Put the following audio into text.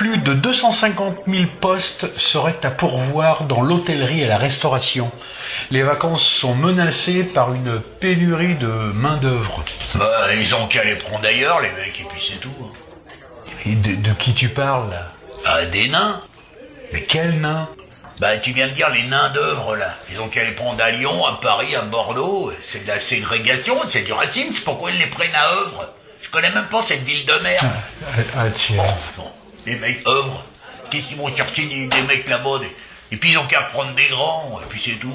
plus de 250 000 postes seraient à pourvoir dans l'hôtellerie et la restauration. Les vacances sont menacées par une pénurie de main-d'œuvre. Bah, ils ont qu'à les prendre ailleurs, les mecs, et puis c'est tout. hein. Et de, de qui tu parles là? Ah, des nains Mais quel nain Bah, tu viens de dire les nains d'œuvre, là. Ils ont qu'à les prendre à Lyon, à Paris, à Bordeaux. C'est de la ségrégation, c'est du racisme. C'est pourquoi ils les prennent à œuvre? Je connais même pas cette ville de merde. ah, ah, tiens. Bon, les mecs œuvre. Qu'est-ce qu'ils vont chercher des, des mecs là-bas Et puis ils ont qu'à prendre des grands, et puis c'est tout.